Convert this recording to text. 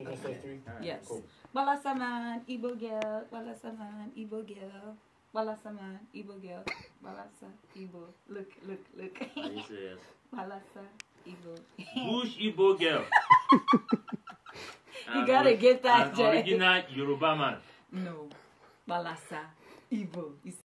Yes. Cool. Balasa man, Igbo girl. Balasa man, Igbo girl. Balasa man, Igbo girl. Balasa, Igbo. Look, look, look. Are you serious? Balasa, Igbo. Bush Igbo girl. You gotta get that, Jay. original Yoruba man. No. Balasa, Igbo.